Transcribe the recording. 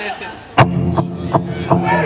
certeza.